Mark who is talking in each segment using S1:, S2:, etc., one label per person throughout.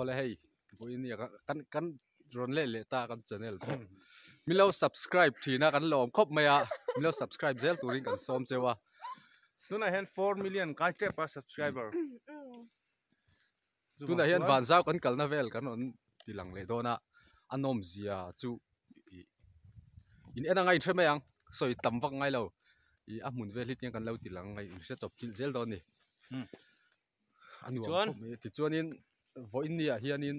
S1: ole hei voi ni kan kan ron le le ta kan channel mi lo subscribe thina kan lom khop maya mi lo subscribe zel turing kan som chewa
S2: tuna hen 4 million ka te pa subscriber tuna hian van
S1: zau kan kalna vel kan on tilang le dona anom zia chu in ena ngai theme yang soi tam vak ngai lo i a mun vel hit kan lo tilang ngai se chop til zel don ni anu ti chuanin voin ni a hianin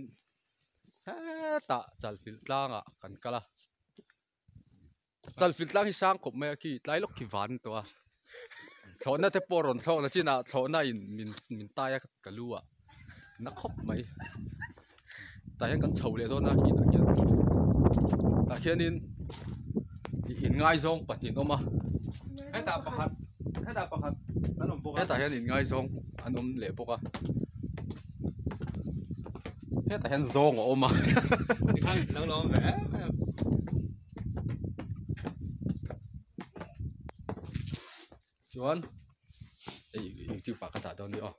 S1: ha ta chal fil tlanga kan kala chal fil tlang hi sang kop me ki tlai lok ki van to a thona te poron thona china thona in min min ta ya kalua na khop mai ta hian kan chho le dona hi na hian ta hianin in ngai zong patin oma
S3: hết ta pakhat
S4: hết ta pakhat
S2: kan om boka ta hian
S1: in ngai zong an om le boka hết ta hian zong oma kan
S4: nang lom ve
S1: chuan ei youtube pa ka ta dawn ni o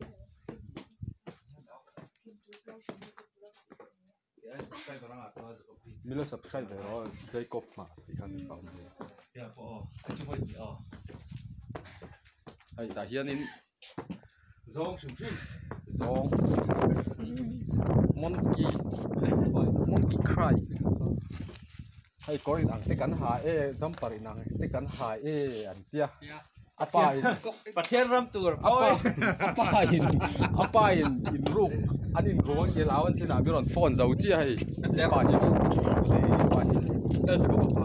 S1: mi lo subscribe ro jacob ma ti kan pa mi
S2: ya po ka chu mai o
S1: ai ta hian in
S2: zong shim shim
S1: zong monkey. Monkey cry. Hay có in ang te kan ha e jumper in ang te kan ha e an tia apa in
S2: pathian ram tur apa
S1: apa in apa in in ruk an in ruang ke lawan tin a biron phone zau chi hai apa in apa in
S2: da su ko pa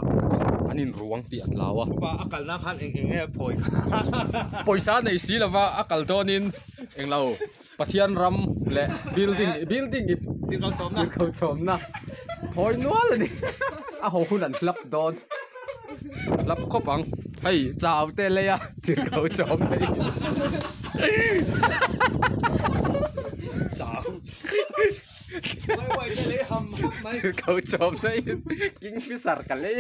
S1: an in ruang ti an lawa
S4: pa akal na khan eng eng e phoi
S1: poisa nei si lawa akal donin eng lau ปะเทียนรำและบิลดิ่งบิลดิ่งอีก
S4: ติดเขาสมนะเ
S1: ขาชมนะถอยนัวเลยนี่อะโหคุณอันรับโดนรับข้อบังเฮ้ยจ้าเต้เลยอะติดเขาชมเลยเ
S4: จ้า
S1: ไม่ไหวจะเ
S4: ลยทำทำไหม
S1: เขาชมเลยกิ้งฟิสร์กันเลย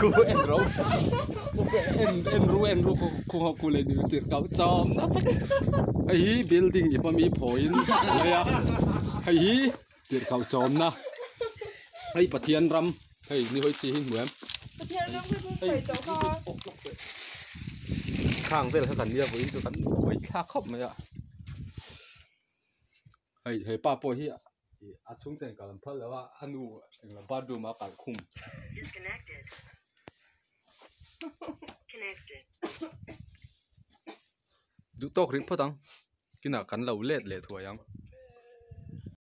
S1: กูเอ็นร้อง em em ru em ru ku ho ku le ni ti ka chom na ai building ni pa mi point le ya ai ti ka chom na ai pathian ram ai ni hoi chi hin muem
S3: pathian ram ku ku pai to ha
S1: ข้างเต้นสันเนี่ยผมจะกันโอ้ยข้าครบไหมอะเฮ้ยเฮ้ยป้าป่วยเฮียอาชุ่มเต้นกับลำพัดแล้วว่าอนุเอ็งลำพัดดูมาการคุม
S5: Connected.
S1: Duk tok rip potang. Kina kan lau let le thua yang.